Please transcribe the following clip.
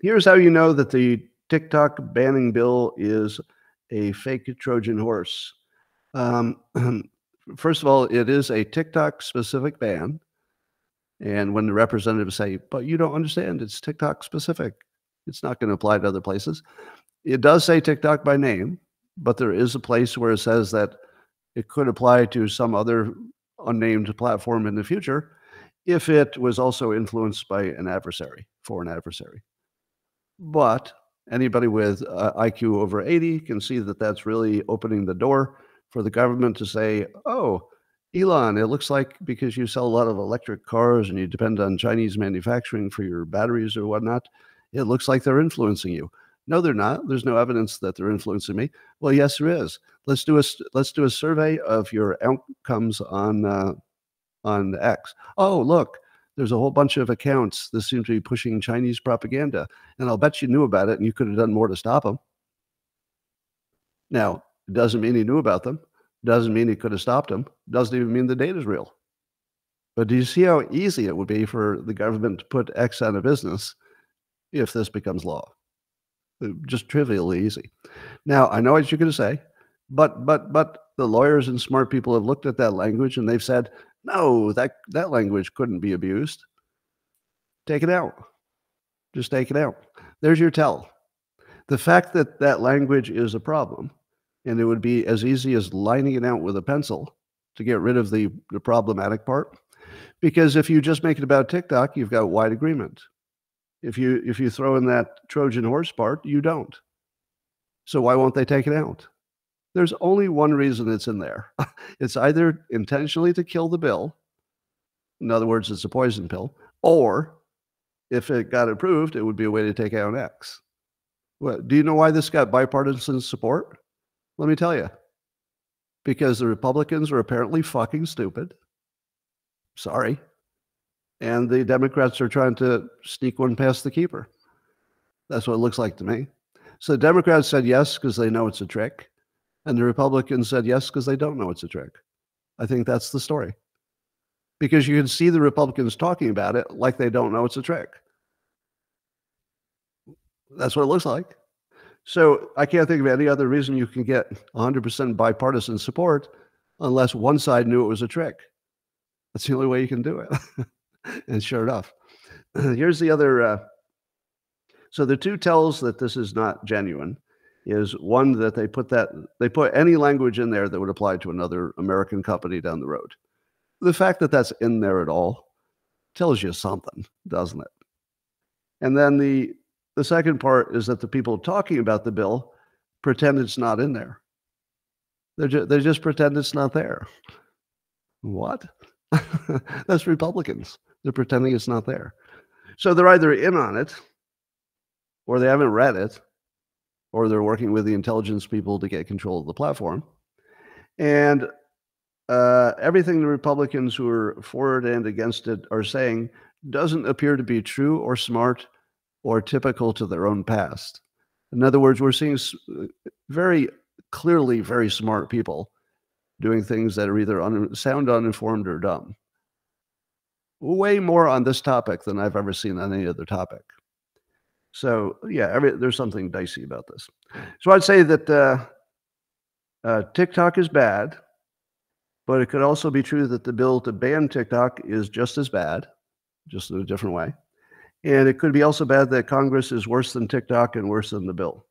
here's how you know that the TikTok banning bill is a fake Trojan horse. Um, first of all, it is a TikTok specific ban. And when the representatives say, but you don't understand, it's TikTok specific, it's not going to apply to other places. It does say TikTok by name, but there is a place where it says that it could apply to some other unnamed platform in the future if it was also influenced by an adversary, foreign adversary. But anybody with uh, IQ over 80 can see that that's really opening the door for the government to say, oh, Elon, it looks like because you sell a lot of electric cars and you depend on Chinese manufacturing for your batteries or whatnot, it looks like they're influencing you. No, they're not. There's no evidence that they're influencing me. Well, yes, there is. Let's do a let's do a survey of your outcomes on uh, on X. Oh, look, there's a whole bunch of accounts that seem to be pushing Chinese propaganda, and I'll bet you knew about it, and you could have done more to stop them. Now, it doesn't mean he knew about them. Doesn't mean he could have stopped them. Doesn't even mean the data is real. But do you see how easy it would be for the government to put X out of business if this becomes law? Uh, just trivially easy. Now, I know what you're going to say, but but but the lawyers and smart people have looked at that language and they've said, no, that that language couldn't be abused. Take it out. Just take it out. There's your tell. The fact that that language is a problem and it would be as easy as lining it out with a pencil to get rid of the, the problematic part. Because if you just make it about TikTok, you've got wide agreement. If you if you throw in that Trojan horse part, you don't. So why won't they take it out? There's only one reason it's in there. it's either intentionally to kill the bill, in other words, it's a poison pill, or if it got approved, it would be a way to take out X. What, do you know why this got bipartisan support? Let me tell you. Because the Republicans are apparently fucking stupid. Sorry. And the Democrats are trying to sneak one past the keeper. That's what it looks like to me. So the Democrats said yes because they know it's a trick. And the Republicans said yes because they don't know it's a trick. I think that's the story. Because you can see the Republicans talking about it like they don't know it's a trick. That's what it looks like. So I can't think of any other reason you can get 100% bipartisan support unless one side knew it was a trick. That's the only way you can do it. and sure enough, here's the other. Uh, so the two tells that this is not genuine is one that they put that they put any language in there that would apply to another American company down the road. The fact that that's in there at all tells you something, doesn't it? And then the the second part is that the people talking about the bill pretend it's not in there. They ju- they just pretend it's not there. What? That's Republicans. They're pretending it's not there. So they're either in on it or they haven't read it or they're working with the intelligence people to get control of the platform. And uh, everything the Republicans who are for it and against it are saying doesn't appear to be true or smart or typical to their own past. In other words, we're seeing very clearly very smart people doing things that are either un- sound uninformed or dumb. Way more on this topic than I've ever seen on any other topic. So yeah, there's something dicey about this. So I'd say that uh, uh, TikTok is bad, but it could also be true that the bill to ban TikTok is just as bad, just in a different way. And it could be also bad that Congress is worse than TikTok and worse than the bill.